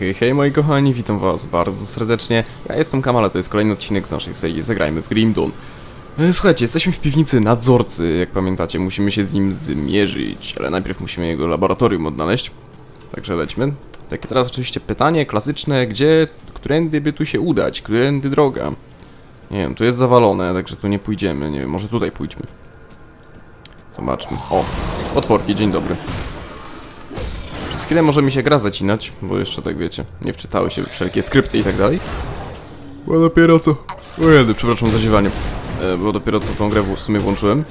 hej, hej moi kochani, witam was bardzo serdecznie. Ja jestem Kamala, to jest kolejny odcinek z naszej serii Zagrajmy w Grim Dawn. E, Słuchajcie, jesteśmy w piwnicy nadzorcy, jak pamiętacie, musimy się z nim zmierzyć, ale najpierw musimy jego laboratorium odnaleźć. Także lećmy. Takie teraz oczywiście pytanie klasyczne, gdzie, którędy by tu się udać, którędy droga? Nie wiem, tu jest zawalone, także tu nie pójdziemy, nie wiem, może tutaj pójdźmy. Zobaczmy. O, otworki, dzień dobry. Przez chwilę może mi się gra zacinać, bo jeszcze tak wiecie, nie wczytały się wszelkie skrypty i tak dalej. Bo dopiero co... Ojedy, przepraszam za ziewanie. E, bo dopiero co tą grę w sumie włączyłem.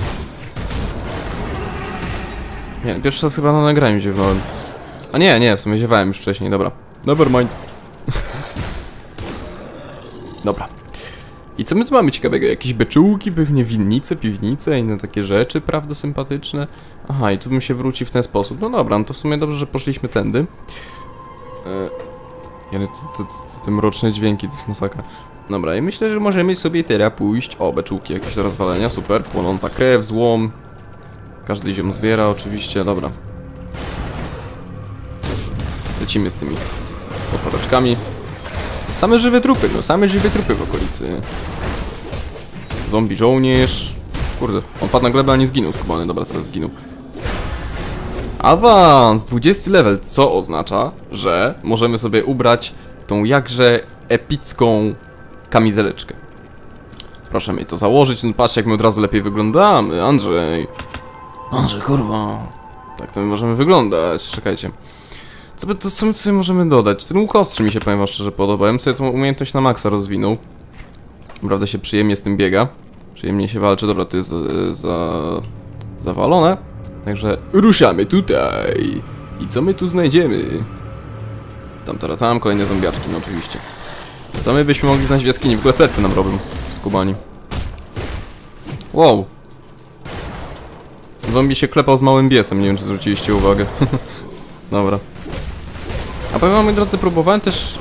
Nie, pierwszy raz chyba na nagraniu ziewnąłem. A nie, nie, w sumie ziewałem już wcześniej, dobra. Never mind. dobra. I co my tu mamy ciekawego? Jakieś beczułki, pewnie winnice, piwnice, inne takie rzeczy, prawda, sympatyczne. Aha, i tu bym się wróci w ten sposób. No dobra, no to w sumie dobrze, że poszliśmy tędy. E, to, to, to, te mroczne dźwięki, to jest masakra. Dobra, i myślę, że możemy sobie teraz pójść. O, beczułki jakieś do rozwalenia, super. Płonąca krew, złom. Każdy ziom zbiera, oczywiście, dobra. Lecimy z tymi otworeczkami. Same żywe trupy, no same żywe trupy w okolicy. Zombie żołnierz. Kurde, on padł na glebę, a nie zginął skubany. Dobra, teraz zginął. Awans! 20 level, co oznacza, że możemy sobie ubrać tą jakże epicką kamizeleczkę. Proszę mi to założyć, no patrz jak my od razu lepiej wyglądamy, Andrzej. Andrzej, kurwa. Tak to my możemy wyglądać, czekajcie. Co, to, co my sobie możemy dodać? Ten łuk ostrzy mi się, powiem szczerze, podoba. Ja bym sobie tą umiejętność na maksa rozwinął. Naprawdę się przyjemnie z tym biega. Przyjemnie się walczy. Dobra, to jest za, za, zawalone. Także ruszamy tutaj. I co my tu znajdziemy? Tam, tam, tam, kolejne zombiaczki, no oczywiście. Co my byśmy mogli znaleźć w jaskini? W ogóle plecy nam robią skubani. Wow. Zombie się klepał z małym biesem, nie wiem czy zwróciliście uwagę. Dobra. Powiem wam, moi drodzy, próbowałem też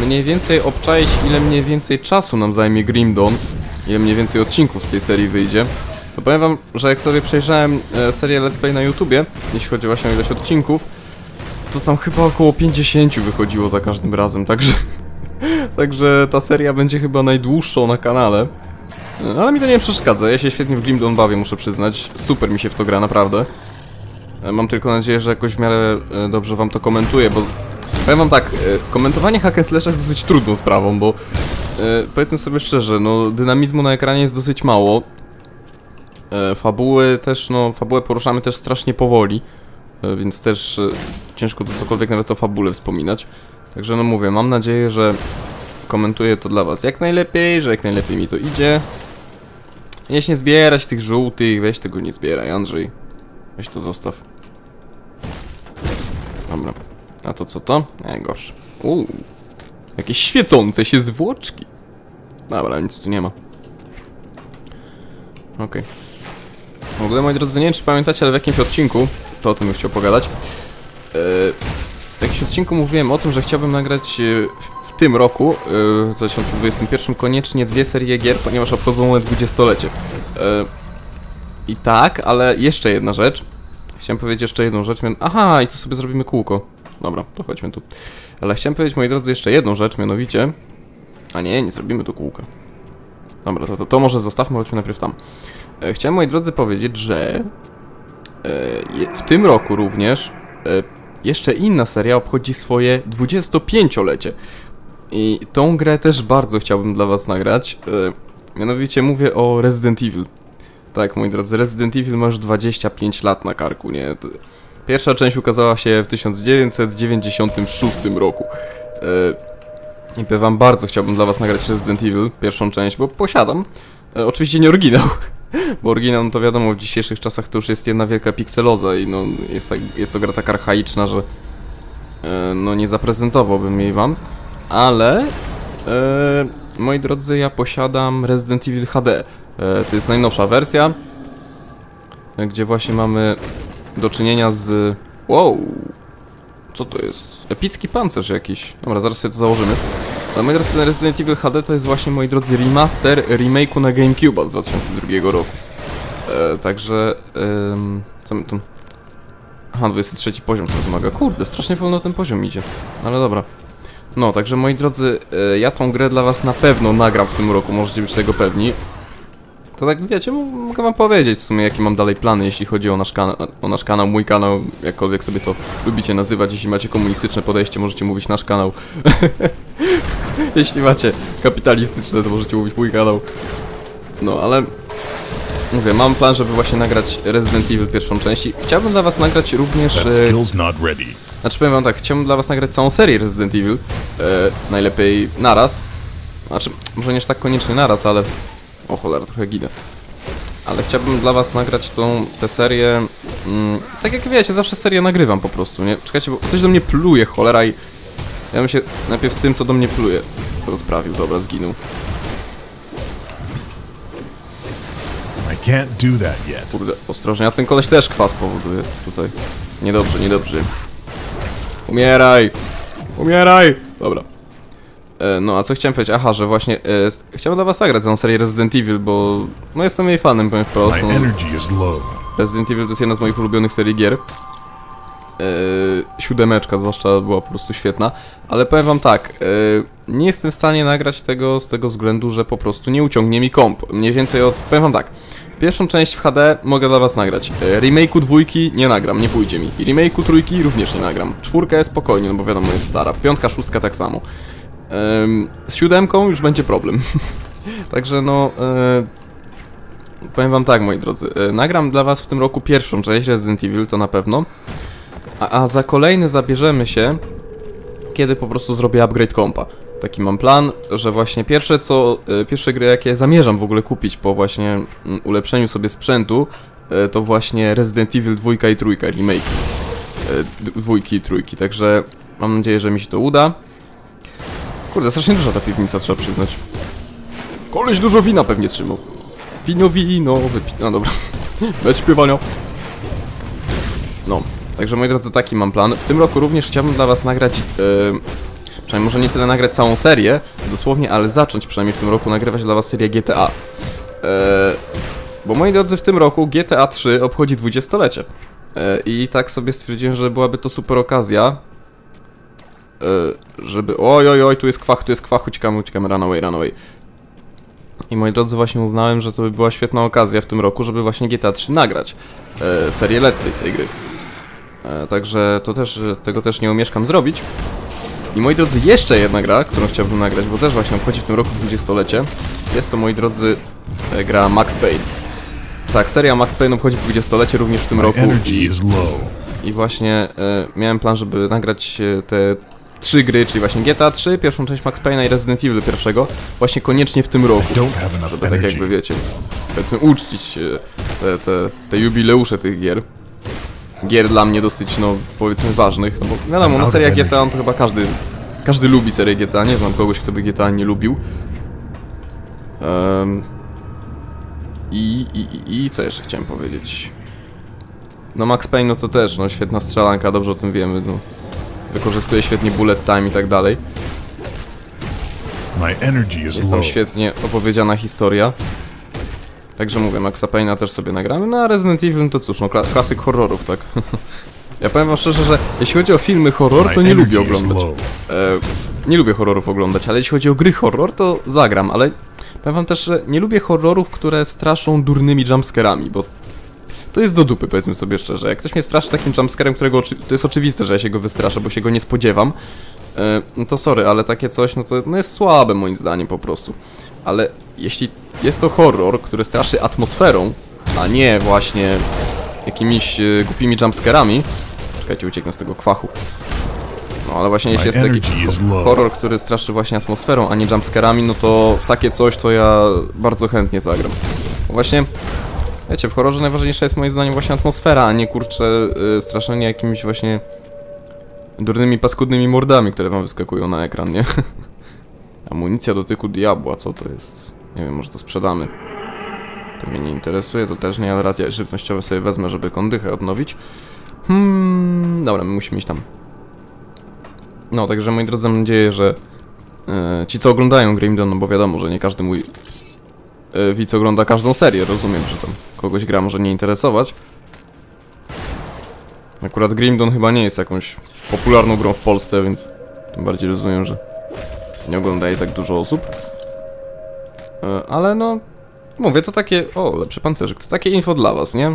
e, mniej więcej obczaić, ile mniej więcej czasu nam zajmie Grim Dawn, ile mniej więcej odcinków z tej serii wyjdzie. To powiem wam, że jak sobie przejrzałem e, serię Let's Play na YouTubie, jeśli chodzi właśnie o ilość odcinków, to tam chyba około 50 wychodziło za każdym razem, także... także ta seria będzie chyba najdłuższą na kanale. E, Ale mi to nie przeszkadza, ja się świetnie w Grim Dawn bawię, muszę przyznać. Super mi się w to gra, naprawdę. E, Mam tylko nadzieję, że jakoś w miarę dobrze wam to komentuję, bo powiem wam tak, e, komentowanie hack and jest dosyć trudną sprawą, bo e, powiedzmy sobie szczerze, no dynamizmu na ekranie jest dosyć mało. E, Fabuły też, no fabułę poruszamy też strasznie powoli, więc też ciężko tu cokolwiek nawet o fabule wspominać. Także no mówię, mam nadzieję, że komentuję to dla was jak najlepiej, że jak najlepiej mi to idzie. Jeśli nie zbierać tych żółtych, weź tego nie zbieraj, Andrzej. Weź to zostaw. Dobra. A to co to? Nie, gorsze. Uuu. Jakieś świecące się zwłoczki. Dobra, nic tu nie ma. Okej. W ogóle, moi drodzy, nie wiem czy pamiętacie, ale w jakimś odcinku, to o tym bym chciał pogadać. Yy, w jakimś odcinku mówiłem o tym, że chciałbym nagrać yy, w, tym roku, yy, w 2021, koniecznie dwie serie gier, ponieważ obchodzą one dwudziestolecie. Yy, I tak, ale jeszcze jedna rzecz. Chciałem powiedzieć jeszcze jedną rzecz, mian... Aha, i tu sobie zrobimy kółko. Dobra, to chodźmy tu. Ale chciałem powiedzieć, moi drodzy, jeszcze jedną rzecz, mianowicie... A nie, nie zrobimy tu kółka. Dobra, to, to, to może zostawmy, chodźmy najpierw tam. E, chciałem, moi drodzy, powiedzieć, że... E, w tym roku również... E, jeszcze inna seria obchodzi swoje 25-lecie. I tą grę też bardzo chciałbym dla was nagrać. Mianowicie mówię o Resident Evil. Tak, moi drodzy, Resident Evil ma już 25 lat na karku, nie? Pierwsza część ukazała się w 1996 roku. E, I powiem wam, bardzo chciałbym dla was nagrać Resident Evil, pierwszą część, bo posiadam. E, oczywiście nie oryginał, bo oryginał, no to wiadomo, w dzisiejszych czasach to już jest jedna wielka pikseloza i no, jest, tak, jest to gra tak archaiczna, że e, no nie zaprezentowałbym jej wam. Ale, moi drodzy, ja posiadam Resident Evil HD. To jest najnowsza wersja, gdzie właśnie mamy do czynienia z... Wow! Co to jest? Epicki pancerz jakiś. Dobra, zaraz sobie to założymy. Ale moi drodzy, Resident Evil HD to jest właśnie, moi drodzy, remaster remake'u na GameCube z 2002 roku. E, także... em, co my tu... Aha, 23 poziom to wymaga. Kurde, strasznie wolno ten poziom idzie. Ale dobra. No, także moi drodzy, e, ja tą grę dla was na pewno nagram w tym roku, możecie być tego pewni. To tak wiecie, mogę wam powiedzieć w sumie jakie mam dalej plany, jeśli chodzi o nasz, kana o nasz kanał, mój kanał, jakkolwiek sobie to lubicie nazywać. Jeśli macie komunistyczne podejście, możecie mówić nasz kanał. jeśli macie kapitalistyczne, to możecie mówić mój kanał. No, ale mówię, mam plan, żeby właśnie nagrać Resident Evil pierwszą część i chciałbym dla was nagrać również... E, skill's not ready. znaczy powiem wam tak, chciałbym dla was nagrać całą serię Resident Evil, e, najlepiej naraz. Znaczy, może nie tak koniecznie naraz, ale... O cholera, trochę ginę. Ale chciałbym dla was nagrać tą, tę serię... Mm, tak jak wiecie, zawsze serię nagrywam po prostu, nie? Czekajcie, bo ktoś do mnie pluje, cholera i... Ja bym się najpierw z tym, co do mnie pluje, rozprawił. Dobra, zginął. I can't do that yet. Kurde, ostrożnie, a ten koleś też kwas powoduje tutaj. Niedobrze, niedobrze. Umieraj! Umieraj! Dobra. E, no, a co chciałem powiedzieć? Aha, że właśnie e, chciałem dla was nagrać tą serię Resident Evil, bo no jestem jej fanem, powiem wprost. No. Resident Evil to jest jedna z moich ulubionych serii gier. E, siódemeczka zwłaszcza była po prostu świetna, ale powiem wam tak, e, nie jestem w stanie nagrać tego z tego względu, że po prostu nie uciągnie mi komp. Mniej więcej od, powiem wam tak, pierwszą część w HD mogę dla was nagrać, e, remake'u dwójki nie nagram, nie pójdzie mi, i remake'u trójki również nie nagram, czwórkę spokojnie, no bo wiadomo jest stara, piątka, szóstka tak samo. Z siódemką już będzie problem. Także no... E, Powiem wam tak, moi drodzy, e, nagram dla was w tym roku pierwszą część Resident Evil, to na pewno, a, a za kolejny zabierzemy się, kiedy po prostu zrobię upgrade kompa. Taki mam plan, że właśnie pierwsze co, e, pierwsze gry jakie zamierzam w ogóle kupić po właśnie mm, ulepszeniu sobie sprzętu, to właśnie Resident Evil 2 i 3 remake. Dwójki i trójki, także mam nadzieję, że mi się to uda. Kurde, strasznie duża ta piwnica, trzeba przyznać. Koleś dużo wina pewnie trzymał. Wino, wino, wypi... No dobra. Bez śpiewania. No, także moi drodzy, taki mam plan. W tym roku również chciałbym dla was nagrać... Yy, przynajmniej może nie tyle nagrać całą serię, dosłownie, ale zacząć przynajmniej w tym roku nagrywać dla was serię GTA. Yy, bo moi drodzy, w tym roku GTA 3 obchodzi 20-lecie. Yy, I tak sobie stwierdziłem, że byłaby to super okazja, żeby... Oj, oj, oj, tu jest kwach, tu jest kwach, uciekamy, uciekamy, runaway, runaway. I moi drodzy, właśnie uznałem, że to by była świetna okazja w tym roku, żeby właśnie GTA 3 nagrać. E, serię Let's Play z tej gry. E, także to też, tego też nie omieszkam zrobić. I moi drodzy, jeszcze jedna gra, którą chciałbym nagrać, bo też właśnie obchodzi w tym roku 20-lecie. Jest to, moi drodzy, e, gra Max Payne. Tak, seria Max Payne obchodzi 20-lecie również w tym roku. I. I właśnie e, miałem plan, żeby nagrać e, te trzy gry, czyli właśnie GTA 3, pierwszą część Max Payne'a i Resident Evil pierwszego, właśnie koniecznie w tym roku. Żeby tak jakby wiecie, powiedzmy uczcić e, te, te, te jubileusze tych gier. Gier dla mnie dosyć, no powiedzmy ważnych, no bo wiadomo, no seria GTA, no to chyba każdy, każdy lubi serię GTA, nie znam kogoś, kto by GTA nie lubił. I, i, i, I co jeszcze chciałem powiedzieć? No Max Payne, no to też, no świetna strzelanka, dobrze o tym wiemy, no. Wykorzystuje świetnie bullet time i tak dalej. Jest tam świetnie opowiedziana historia. Także mówię, Maxa Payne'a też sobie nagramy, no a Resident Evil to cóż, no kla klasyk horrorów, tak? ja powiem wam szczerze, że jeśli chodzi o filmy horror, to nie lubię oglądać. E, nie lubię horrorów oglądać, ale jeśli chodzi o gry horror, to zagram, ale powiem wam też, że nie lubię horrorów, które straszą durnymi jumpscarami, bo to jest do dupy, powiedzmy sobie szczerze. Jak ktoś mnie straszy takim jumpscarem, którego to jest oczywiste, że ja się go wystraszę, bo się go nie spodziewam, e, no to sorry, ale takie coś, no to no jest słabe moim zdaniem po prostu. Ale jeśli jest to horror, który straszy atmosferą, a nie właśnie jakimiś e, głupimi jumpscarami, czekajcie, ucieknę z tego kwachu. No ale właśnie jeśli jest low. horror, który straszy właśnie atmosferą, a nie jumpscarami, no to w takie coś to ja bardzo chętnie zagram. Właśnie, wiecie, w horrorze najważniejsza jest moim zdaniem właśnie atmosfera, a nie kurczę y, straszenie jakimiś właśnie durnymi, paskudnymi mordami, które wam wyskakują na ekran, nie? Amunicja do tyku diabła, co to jest? Nie wiem, może to sprzedamy. To mnie nie interesuje, to też nie, ale racje żywnościowe sobie wezmę, żeby kondychę odnowić. Hmm, dobra, my musimy iść tam. No, także moi drodzy, mam nadzieję, że e, ci, co oglądają Grimdon, no bo wiadomo, że nie każdy mój widz ogląda każdą serię, rozumiem, że tam kogoś gra może nie interesować. Akurat Grimdon chyba nie jest jakąś popularną grą w Polsce, więc Tym bardziej rozumiem, że nie ogląda jej tak dużo osób. E, Ale no, mówię, to takie... O, lepszy pancerzyk. To takie info dla was, nie?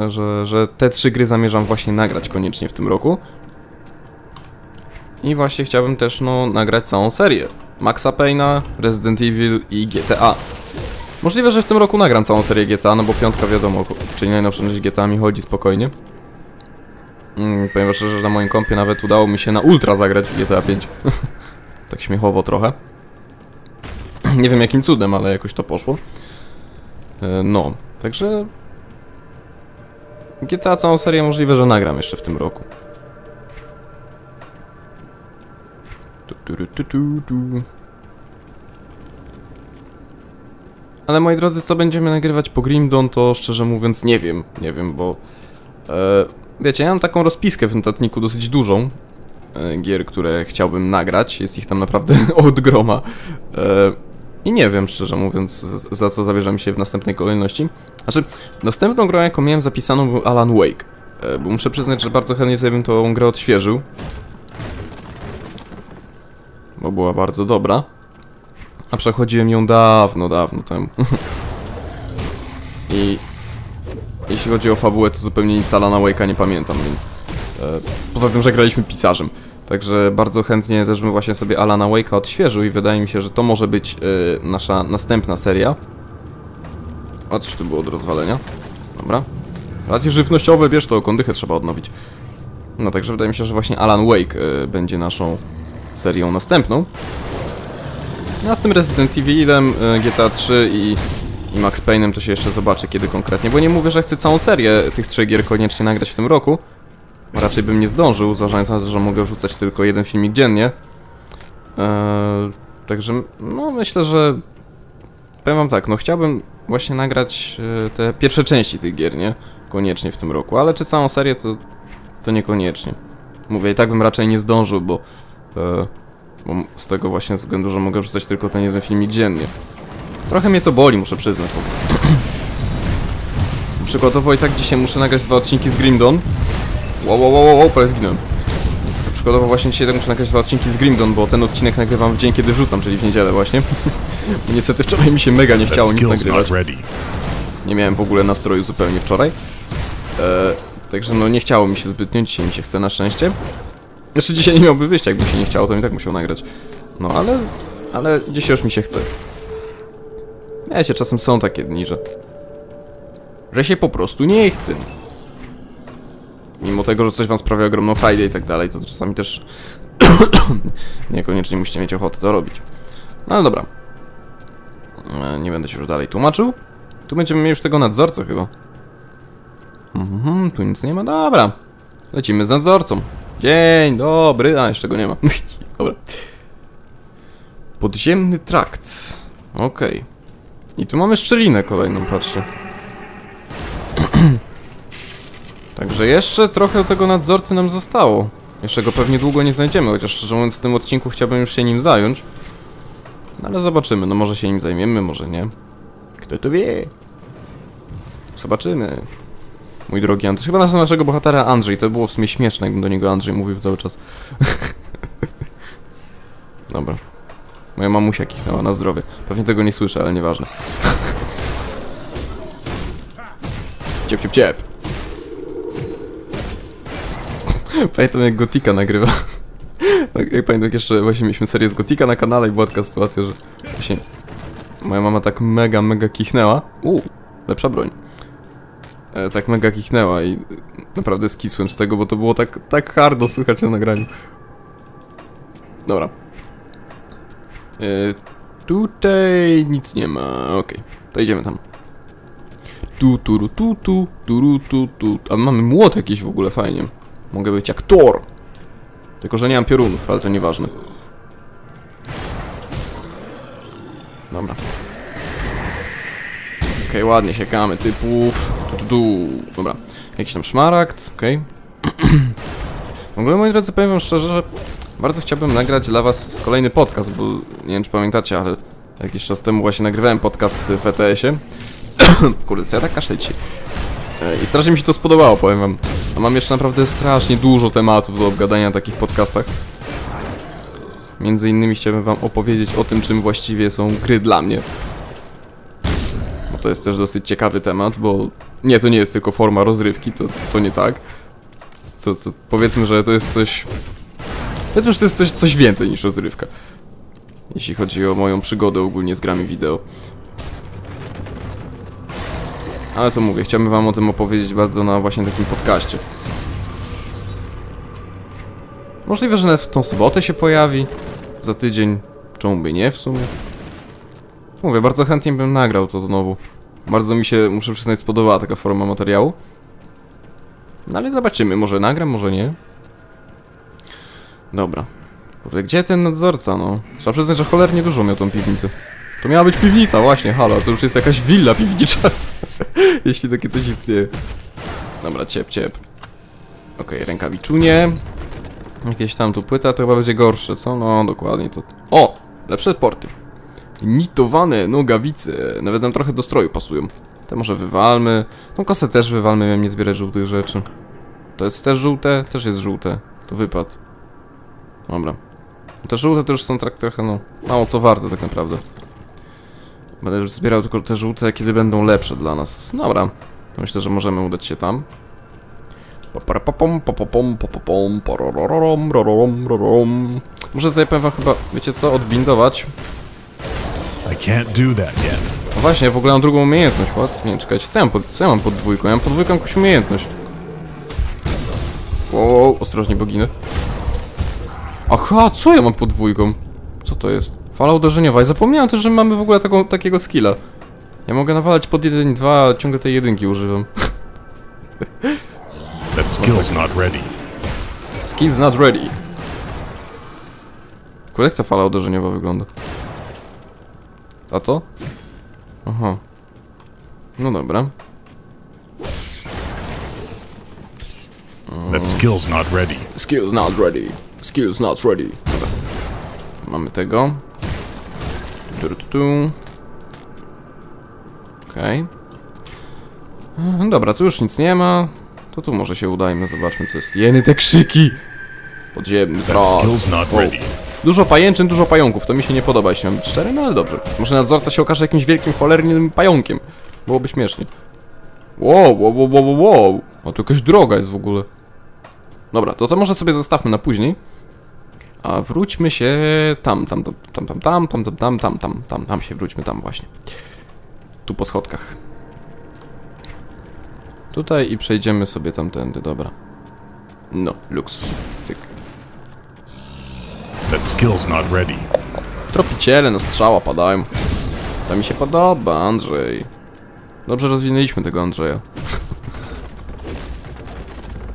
E, Że, że te trzy gry zamierzam właśnie nagrać koniecznie w tym roku. I właśnie chciałbym też, no, nagrać całą serię. Maxa Payne'a, Resident Evil i GTA. Możliwe, że w tym roku nagram całą serię GTA, no bo piątka wiadomo, czyli najnowsza część GTA mi chodzi spokojnie. Mm, powiem szczerze, że na moim kompie nawet udało mi się na ultra zagrać w GTA 5. tak śmiechowo trochę. Nie wiem jakim cudem, ale jakoś to poszło. E, No, także... GTA całą serię możliwe, że nagram jeszcze w tym roku. Tu, tu, tu, tu, tu. Ale moi drodzy, co będziemy nagrywać po Grim Dawn, to szczerze mówiąc nie wiem, nie wiem, bo... E, wiecie, ja mam taką rozpiskę w notatniku dosyć dużą e, gier, które chciałbym nagrać, jest ich tam naprawdę od groma. E, I nie wiem, szczerze mówiąc, z- za co zabierzemy się w następnej kolejności. Znaczy, następną grą, jaką miałem zapisaną był Alan Wake, e, bo muszę przyznać, że bardzo chętnie sobie bym tą grę odświeżył. Bo była bardzo dobra. A przechodziłem ją dawno, dawno temu. I jeśli chodzi o fabułę, to zupełnie nic Alana Wake'a nie pamiętam, więc... E, poza tym, że graliśmy pisarzem. Także bardzo chętnie też bym właśnie sobie Alana Wake'a odświeżył i wydaje mi się, że to może być e, nasza następna seria. O, coś tu było do rozwalenia. Dobra. Racje żywnościowe, bierz to, kondychę trzeba odnowić. No także wydaje mi się, że właśnie Alan Wake e, będzie naszą serią następną. No a z tym Resident Evilem, e, GTA 3 i, i Max Payne'em to się jeszcze zobaczy kiedy konkretnie, bo nie mówię, że chcę całą serię tych trzech gier koniecznie nagrać w tym roku. Raczej bym nie zdążył, zważając na to, że mogę wrzucać tylko jeden filmik dziennie. Eee, także, no myślę, że powiem wam tak, no chciałbym właśnie nagrać e, te pierwsze części tych gier, nie? Koniecznie w tym roku, ale czy całą serię to, to niekoniecznie. Mówię, i tak bym raczej nie zdążył, bo, e, bo z tego właśnie względu, że mogę wrzucać tylko ten jeden filmik dziennie. Trochę mnie to boli, muszę przyznać. Przykładowo i tak dzisiaj muszę nagrać dwa odcinki z Grim Dawn. Wow, wow, wow, wow, prawie zginąłem. Przykładowo właśnie dzisiaj tak muszę nagrać dwa odcinki z Grim Dawn, bo ten odcinek nagrywam w dzień, kiedy wrzucam, czyli w niedzielę właśnie. Niestety wczoraj mi się mega nie chciało nic nagrywać. Nie miałem w ogóle nastroju zupełnie wczoraj. E, także no nie chciało mi się zbytnio, dzisiaj mi się chce na szczęście. Jeszcze dzisiaj nie miałby wyjść, jakby się nie chciało, to i tak musiał nagrać. No ale, ale dzisiaj już mi się chce. Wiecie, czasem są takie dni, że... Że się po prostu nie chce. Mimo tego, że coś wam sprawia ogromną frajdę i tak dalej, to czasami też... niekoniecznie musicie mieć ochotę to robić. No ale dobra. E, Nie będę się już dalej tłumaczył. Tu będziemy mieli już tego nadzorcę chyba. Mhm, tu nic nie ma. Dobra. Lecimy z nadzorcą. Dzień dobry. A, jeszcze go nie ma. Dobra. Podziemny trakt. Okej. I tu mamy szczelinę kolejną, patrzcie. Także jeszcze trochę tego nadzorcy nam zostało. Jeszcze go pewnie długo nie znajdziemy, chociaż szczerze mówiąc w tym odcinku chciałbym już się nim zająć. No ale zobaczymy, no może się nim zajmiemy, może nie. Kto to wie? Zobaczymy. Mój drogi Andrzej. Chyba nazwa naszego bohatera Andrzej. To było w sumie śmieszne, jakbym do niego Andrzej mówił cały czas. Dobra. Moja mamusia kichnęła na zdrowie. Pewnie tego nie słyszę, ale nieważne. ciep, ciep, ciep. Pamiętam jak Gotika nagrywa. Tak, jak pamiętam jak jeszcze właśnie mieliśmy serię z Gotika na kanale i była taka sytuacja, że właśnie moja mama tak mega, mega kichnęła. Uuu, lepsza broń. E, tak mega kichnęła i naprawdę skisłem z tego, bo to było tak, tak hardo słychać na nagraniu. Dobra. E, tutaj nic nie ma, okej. To idziemy tam. Tu, tu, tu, tu, tu, tu, tu. A mamy młot jakiś w ogóle, fajnie. Mogę być jak Thor. Tylko, że nie mam piorunów, ale to nieważne. Dobra. Okej, ładnie siekamy typów. Tu, tu, tu. Dobra. Jakiś tam szmaragd, okej. w ogóle, moi drodzy, powiem wam szczerze, że bardzo chciałbym nagrać dla was kolejny podcast, bo nie wiem, czy pamiętacie, ale jakiś czas temu właśnie nagrywałem podcast w ETS-ie. Kurde, co ja tak. E, I strasznie mi się to spodobało, powiem wam. A mam jeszcze naprawdę strasznie dużo tematów do obgadania na takich podcastach. Między innymi chciałbym wam opowiedzieć o tym, czym właściwie są gry dla mnie. To jest też dosyć ciekawy temat, bo nie, to nie jest tylko forma rozrywki, to, to nie tak. To, to powiedzmy, że to jest coś... Powiedzmy, że to jest coś, coś więcej niż rozrywka. Jeśli chodzi o moją przygodę ogólnie z grami wideo. Ale to mówię, chciałbym wam o tym opowiedzieć bardzo na właśnie takim podcaście. Możliwe, że w tą sobotę się pojawi. Za tydzień. Czemu by nie w sumie? Mówię, bardzo chętnie bym nagrał to znowu. Bardzo mi się, muszę przyznać, spodobała taka forma materiału. No ale zobaczymy, może nagram, może nie. Dobra. Kurde, gdzie ten nadzorca, no? Trzeba przyznać, że cholernie dużo miał tą piwnicę. To miała być piwnica, właśnie, halo, to już jest jakaś willa piwnicza. Jeśli takie coś istnieje. Dobra, ciep, ciep. Okej, rękawiczunie. Jakieś tam tu płyta, to chyba będzie gorsze, co? No, dokładnie to... O! Lepsze porty. Nitowane nogawice. Nawet nam trochę do stroju pasują. Te może wywalmy. Tą kosę też wywalmy, miałem nie zbierać żółtych rzeczy. To jest też żółte? Też jest żółte. To wypad. Dobra. Te żółte to już są tak trochę, no, mało co warte tak naprawdę. Będę już zbierał tylko te żółte, kiedy będą lepsze dla nas. Dobra. To myślę, że możemy udać się tam. Muszę sobie wam chyba, wiecie co, odbindować. I can't do that yet. No właśnie, ja w ogóle mam drugą umiejętność, what? Nie, czekajcie, co ja mam pod, co ja mam pod dwójką? Ja mam pod dwójką jakąś umiejętność. Wow, wow, ostrożnie boginy. Aha, co ja mam pod dwójką? Co to jest? Fala uderzeniowa. Ja zapomniałem też, że mamy w ogóle taką, takiego skilla. Ja mogę nawalać pod 1 2, ciągle tej jedynki używam. That skill's not ready. Skills not ready. Kurde, jak ta fala uderzeniowa wygląda? A to? Aha. No dobra. That skill's not ready. Skills not ready. Skills not ready. Dobra. Mamy tego. Tu, tu, tu. Okej. Okay. Dobra, tu już nic nie ma. To tu może się udajmy, zobaczmy co jest. Jeny te krzyki! Podziemny That tron. skill's not ready. Dużo pajęczyn, dużo pająków. To mi się nie podoba, jeśli mam szczery, no ale dobrze. Może nadzorca się okaże jakimś wielkim, cholernym pająkiem. Byłoby śmiesznie. Wow, wow, wow, wow, wow. A tu jakaś droga jest w ogóle. Dobra, to to może sobie zostawmy na później. A wróćmy się tam, tam, tam, tam, tam, tam, tam, tam, tam, tam, tam, tam się wróćmy tam właśnie. Tu po schodkach. Tutaj i przejdziemy sobie tamtędy, dobra. No, luksus. Cyk. That skill's not ready. Tropiciele na strzała padają. To mi się podoba, Andrzej. Dobrze rozwinęliśmy tego Andrzeja.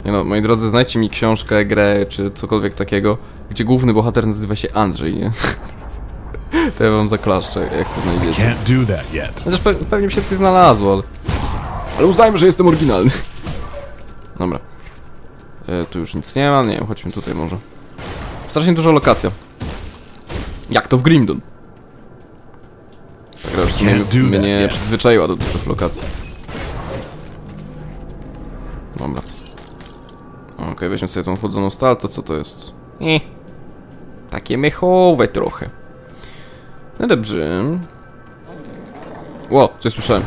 Nie no, moi drodzy, znajdźcie mi książkę, grę, czy cokolwiek takiego, gdzie główny bohater nazywa się Andrzej, nie? To ja wam zaklaszczę, jak to znajdziecie. Can't do that yet. Chociaż pe pewnie by się coś znalazło, ale... Ale uznajmy, że jestem oryginalny. Dobra. E, tu już nic nie ma, nie wiem, chodźmy tutaj może. Strasznie duża lokacja. Jak to w Grimdon? Ta gra już mnie that nie yet. przyzwyczaiła do dużych lokacji. Dobra. Okej, weźmy sobie tą chłodzoną stal, to co to jest? Nie. Takie mechowe trochę. No dobrze. Ło, coś słyszałem.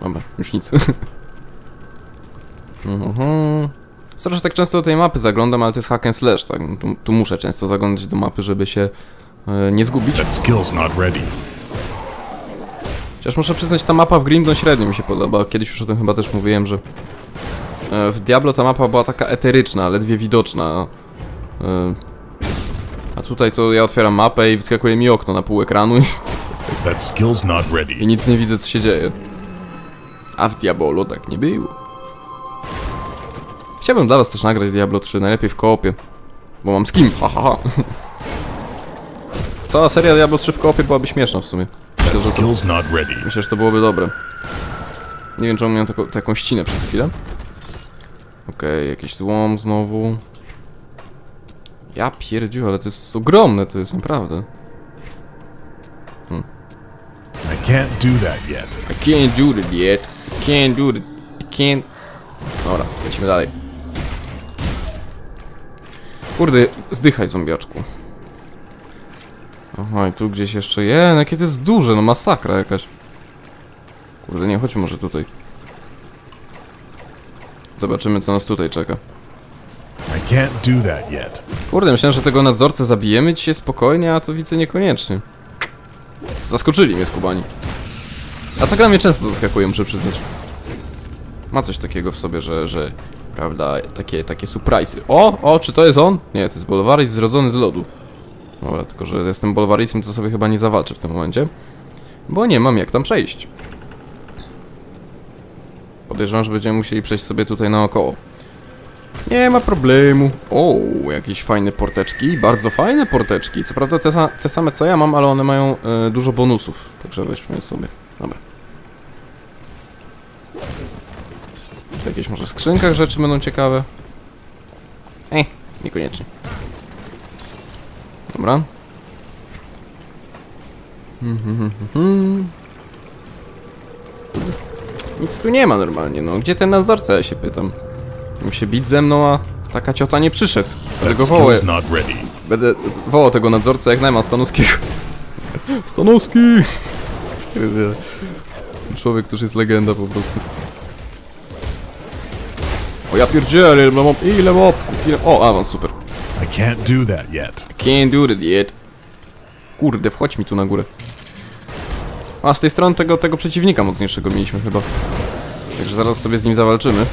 Dobra, już nic. Sorry, że tak często do tej mapy zaglądam, ale to jest hack and slash, tak? Tu, tu muszę często zaglądać do mapy, żeby się e, nie zgubić. Chociaż muszę przyznać, ta mapa w Grimdon średnio mi się podoba. Kiedyś już o tym chyba też mówiłem, że e, w Diablo ta mapa była taka eteryczna, ledwie widoczna. E, a tutaj to ja otwieram mapę i wyskakuje mi okno na pół ekranu i, i nic nie widzę, co się dzieje. A w Diabolo tak nie było. Chciałbym dla was też nagrać Diablo 3, najlepiej w koopie. Bo mam z kim, ha, ha, ha. Cała seria Diablo 3 w koopie byłaby śmieszna w sumie. Myślę, że to. Myślę, że to byłoby dobre. Nie wiem, czemu miałem taką, taką ścinę przez chwilę. Okej, jakiś złom znowu. Ja pierdziu, ale to jest ogromne, to jest naprawdę. I can't do that yet. I can't do it yet. I can't do it. I can't... Dobra, lecimy dalej. Kurde, zdychaj zombiaczku. Aha, i tu gdzieś jeszcze... Je, no jakie to jest duże, no masakra jakaś. Kurde, nie, chodź może tutaj. Zobaczymy, co nas tutaj czeka. Kurde, myślałem, że tego nadzorcę zabijemy dzisiaj spokojnie, a to widzę niekoniecznie. Zaskoczyli mnie skubani. A ta gra mnie często zaskakuje, muszę przyznać. Ma coś takiego w sobie, że, że prawda, takie, takie surprise'y. O, o, czy to jest on? Nie, to jest Bolwaris zrodzony z lodu. Dobra, tylko że jestem Bolwarisem, to sobie chyba nie zawalczę w tym momencie. Bo nie mam jak tam przejść. Podejrzewam, że będziemy musieli przejść sobie tutaj naokoło. Nie ma problemu. O, jakieś fajne porteczki. Bardzo fajne porteczki. Co prawda te, te same co ja mam, ale one mają e, dużo bonusów. Także weźmy sobie. Dobra. Jakieś może w skrzynkach rzeczy będą ciekawe? Ej, niekoniecznie. Dobra. Nic tu nie ma normalnie, no. Gdzie ten nadzorca, ja się pytam. Mógł się bić ze mną, a taka ciota nie przyszedł. Dlatego wołę, będę wołał tego nadzorcę jak najma Stanowskiego. Stanowski! Człowiek, który jest legenda po prostu. O ja pierdzielę, ile mam, ile łapków, ile... O, awans, super. I can't do that yet. Can't do it yet. Kurde, wchodź mi tu na górę. A, z tej strony tego, tego przeciwnika mocniejszego mieliśmy chyba. Także zaraz sobie z nim zawalczymy.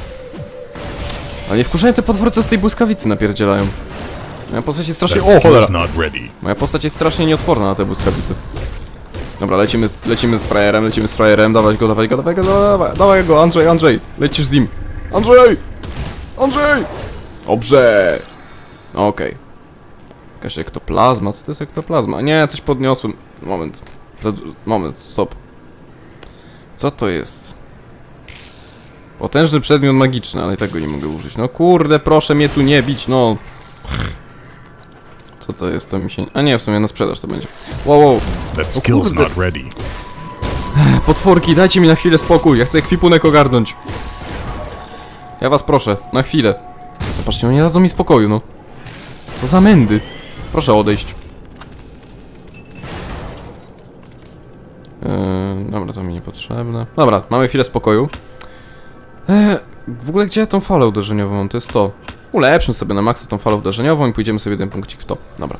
Ale nie wkurzają te podwórce z tej błyskawicy napierdzielają. Moja postać jest strasznie... That O, cholera! Moja postać jest strasznie nieodporna na te błyskawice. Dobra, lecimy, z- lecimy z frajerem, lecimy z frajerem, dawaj go, dawaj go, dawaj go, dawaj, dawaj go, Andrzej, Andrzej, lecisz z nim. Andrzej! Andrzej! Dobrze! Okej. Jakaś ektoplazma, co to jest ektoplazma? Nie, coś podniosłem. Moment. Moment, stop. Co to jest? Potężny przedmiot magiczny, ale i tak go nie mogę użyć. No kurde, proszę mnie tu nie bić, no. Co to jest? To mi się... A nie, w sumie na sprzedaż to będzie. Wow, wow. Potworki, dajcie mi na chwilę spokój. Ja chcę ekwipunek ogarnąć. Ja was proszę, na chwilę. Zobaczcie, oni nie dadzą mi spokoju, no. Co za mędy. Proszę odejść. Eee, dobra, to mi niepotrzebne. Dobra, mamy chwilę spokoju. Eee, w ogóle gdzie ja tą falę uderzeniową mam? To jest to. Ulepszmy sobie na maksa tą falę uderzeniową i pójdziemy sobie jeden punkcik w to. Dobra.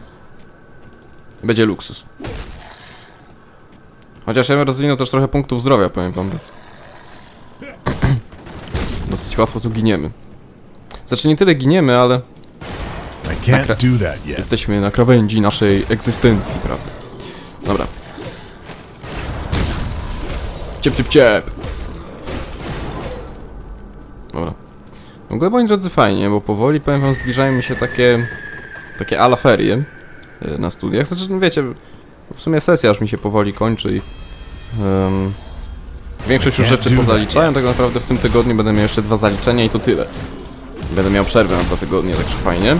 Będzie luksus. Chociaż ja bym rozwinął też trochę punktów zdrowia, powiem wam. Dosyć łatwo tu giniemy. Znaczy nie tyle giniemy, ale yet. jesteśmy na krawędzi naszej egzystencji, prawda? Dobra. Ciep, ciep, ciep. Dobra. W ogóle, moi drodzy, fajnie, bo powoli, powiem wam, zbliżają mi się takie... Takie ala ferie y, na studiach. Znaczy, no wiecie, w sumie sesja już mi się powoli kończy i... em, większość już rzeczy pozaliczałem, tak naprawdę w tym tygodniu będę miał jeszcze dwa zaliczenia i to tyle. Będę miał przerwę na dwa tygodnie, także fajnie.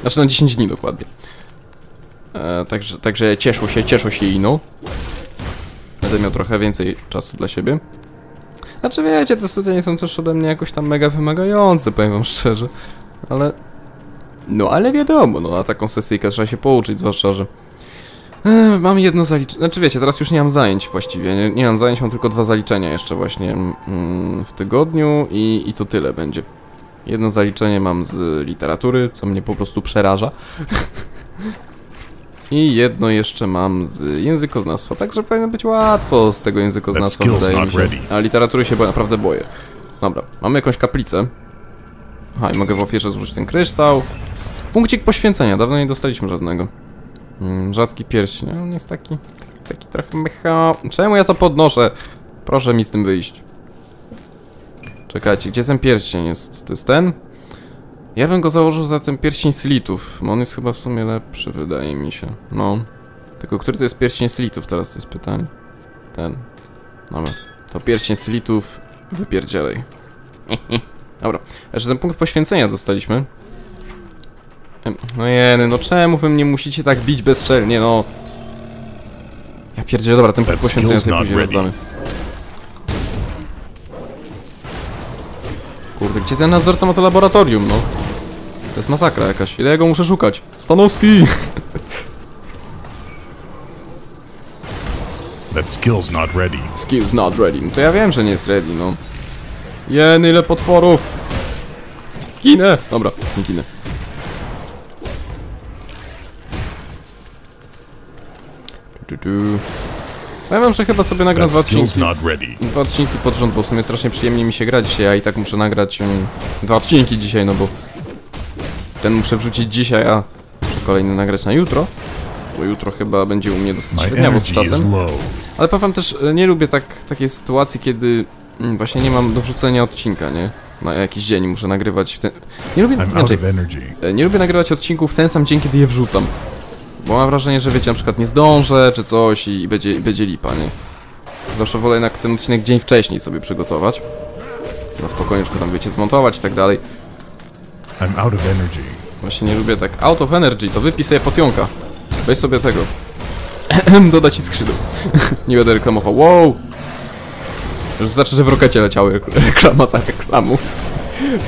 Znaczy na 10 dni dokładnie. E, także, także cieszą się, cieszą się ino. Będę miał trochę więcej czasu dla siebie. Znaczy wiecie, te studia nie są też ode mnie jakoś tam mega wymagające, powiem wam szczerze. Ale... No ale wiadomo, no na taką sesyjkę trzeba się pouczyć, zwłaszcza, że... Mam jedno zaliczenie, znaczy wiecie, teraz już nie mam zajęć właściwie, nie, nie mam zajęć, mam tylko dwa zaliczenia jeszcze właśnie mm, w tygodniu i, i to tyle będzie. Jedno zaliczenie mam z literatury, co mnie po prostu przeraża. I jedno jeszcze mam z językoznawstwa, także powinno być łatwo z tego językoznawstwa, wydaje mi się. A literatury się naprawdę boję. Dobra, mamy jakąś kaplicę. Aha, i mogę w ofierze złożyć ten kryształ. Punkcik poświęcenia, dawno nie dostaliśmy żadnego. Mm, rzadki pierścień, on jest taki, taki trochę mecha... Czemu ja to podnoszę? Proszę mi z tym wyjść. Czekajcie, gdzie ten pierścień jest? To jest ten? Ja bym go założył za ten pierścień slitów, bo on jest chyba w sumie lepszy, wydaje mi się. No. Tylko który to jest pierścień slitów teraz, to jest pytanie. Ten. Dobra. To pierścień slitów wypierdzielej. Dobra. Jeszcze ten punkt poświęcenia dostaliśmy. No jeny, no czemu wy mnie musicie tak bić bezczelnie, no? Ja pierdzielę, dobra, ten punkt poświęcenia sobie później rozdamy. Kurde, gdzie ten nadzorca ma to laboratorium, no? To jest masakra jakaś. Ile ja go muszę szukać? Stanowski! That skill's not ready. Skills not ready. No to ja wiem, że nie jest ready, no. Jeny, ile potworów! Ginę! Dobra, nie ginę. Tu. Ja wiem, że chyba sobie nagram dwa odcinki. Dwa odcinki pod rząd, bo w sumie strasznie przyjemnie mi się gra dzisiaj, a i tak muszę nagrać um, dwa odcinki dzisiaj, no bo ten muszę wrzucić dzisiaj, a muszę kolejny nagrać na jutro. Bo jutro chyba będzie u mnie dosyć średniawo z czasem. Ale powiem też, e, nie lubię tak, takiej sytuacji, kiedy mm, właśnie nie mam do wrzucenia odcinka, nie? Na jakiś dzień muszę nagrywać w ten... Nie lubię, inaczej, e, nie lubię nagrywać odcinków w ten sam dzień, kiedy je wrzucam. Bo mam wrażenie, że wiecie, na przykład nie zdążę, czy coś i, i będzie, i będzie lipa, nie? Zawsze wolę jednak ten odcinek dzień wcześniej sobie przygotować. Na spokojnie, tylko tam wiecie, zmontować i tak dalej. I'm out of energy. Właśnie nie lubię tak. Out of energy, to wypij sobie potionka. Weź sobie tego. Doda ci skrzydeł. nie będę reklamował. Wow! Już znaczy, że w rokecie leciały rekl- reklama za reklamą.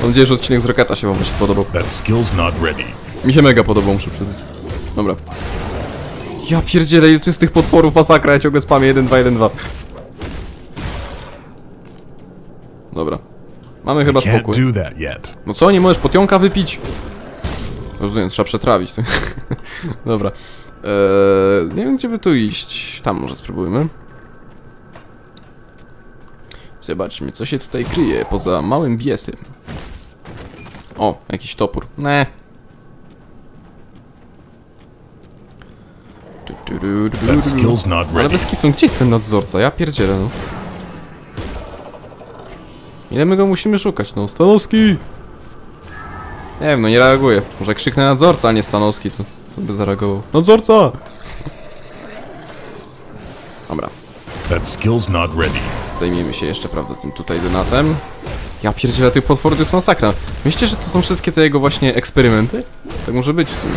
Mam nadzieję, że odcinek z roketa się wam właśnie podobał. That skill's not ready. Mi się mega podobał, muszę przyznać. Dobra. Ja pierdzielę, ile tu jest tych potworów, masakra, ja ciągle spamię 1, 2, 1, 2. Dobra. Mamy chyba spokój. No co, nie możesz potionka wypić? Rozumiem, trzeba przetrawić. Dobra. Eee, nie wiem, gdzie by tu iść. Tam może spróbujmy. Zobaczmy, co się tutaj kryje poza małym biesem. O, jakiś topór. Ne. Tu, tu, du, du, du, That du. skill's not Ale bez kitu, gdzie jest ten nadzorca? Ja pierdzielę, no. Ile my go musimy szukać, no? Stanowski! Nie wiem, no nie reaguje. Może krzyknę nadzorca, a nie Stanowski, to, to by zareagował. Nadzorca! Dobra, That skill's not ready. zajmiemy się jeszcze, prawda, tym tutaj donatem. Ja pierdzielę, tych potworów to jest masakra. Myślicie, że to są wszystkie te jego właśnie eksperymenty? Tak może być w sumie.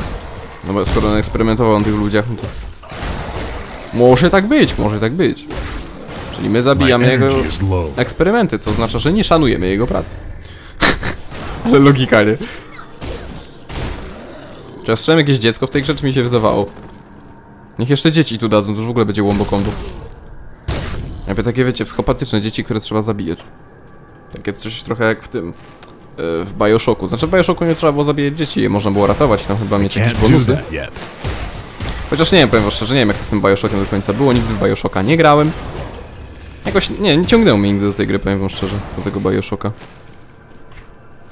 No bo skoro on eksperymentował na tych ludziach, no to... Może tak być, może tak być. Czyli my My zabijamy jego eksperymenty, co oznacza, że nie szanujemy jego pracy. Ale logika, nie? Czy ja słyszałem jakieś dziecko w tej grze, czy mi się wydawało? Niech jeszcze dzieci tu dadzą, to już w ogóle będzie łombokombo. Jakby takie, wiecie, psychopatyczne dzieci, które trzeba zabijać. Takie coś trochę jak w tym... e, W Bioshocku. Znaczy w Bioshocku nie trzeba było zabijać dzieci, je można było ratować, tam chyba mieć jakieś bonusy. Chociaż nie wiem, powiem szczerze, nie wiem jak to z tym Bioshockiem do końca było, nigdy w Bioshocka nie grałem. Jakoś, nie, nie ciągnęło mnie nigdy do tej gry, powiem wam szczerze, do tego Bioshocka.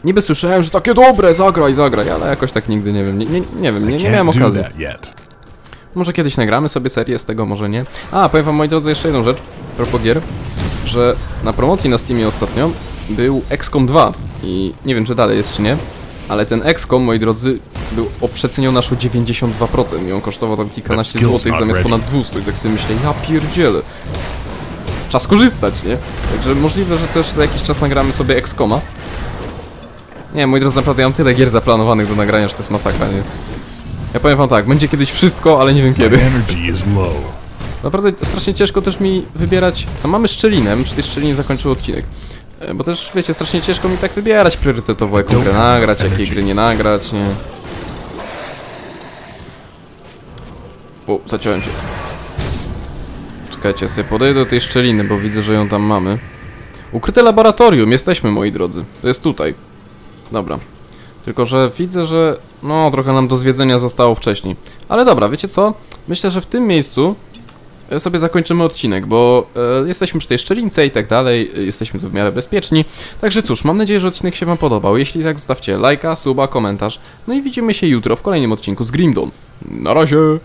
Niby słyszałem, że takie dobre, zagraj, zagraj, ale jakoś tak nigdy, nie wiem, nie, nie, nie wiem, nie, nie miałem okazji. Może kiedyś nagramy sobie serię z tego, może nie. A, powiem wam, moi drodzy, jeszcze jedną rzecz, propos gier, że na promocji na Steamie ostatnio był XCOM 2 i nie wiem, czy dalej jest, czy nie, ale ten XCOM, moi drodzy, był przeceniony aż o 92% i on kosztował tam kilkanaście złotych zamiast ponad 200 i tak sobie myślę, ja pierdzielę. Czas korzystać, nie? Także możliwe, że też za jakiś czas nagramy sobie XCOMa. Nie, moi drodzy, naprawdę ja mam tyle gier zaplanowanych do nagrania, że to jest masakra, nie? Ja powiem wam tak, będzie kiedyś wszystko, ale nie wiem kiedy. Naprawdę strasznie ciężko też mi wybierać. A mamy szczelinę, przy tej szczelinie zakończył odcinek. E, Bo też wiecie, strasznie ciężko mi tak wybierać priorytetowo, jaką grę nagrać, jakiej gry nie nagrać, nie. O, zaciąłem się. Czekajcie, ja sobie podejdę do tej szczeliny, bo widzę, że ją tam mamy. Ukryte laboratorium, jesteśmy moi drodzy. To jest tutaj. Dobra. Tylko, że widzę, że no trochę nam do zwiedzenia zostało wcześniej. Ale dobra, wiecie co? Myślę, że w tym miejscu sobie zakończymy odcinek, bo e, jesteśmy przy tej szczelince i tak dalej, e, jesteśmy tu w miarę bezpieczni. Także cóż, mam nadzieję, że odcinek się wam podobał. Jeśli tak, zostawcie lajka, suba, komentarz. No i widzimy się jutro w kolejnym odcinku z Grimdon. Na razie!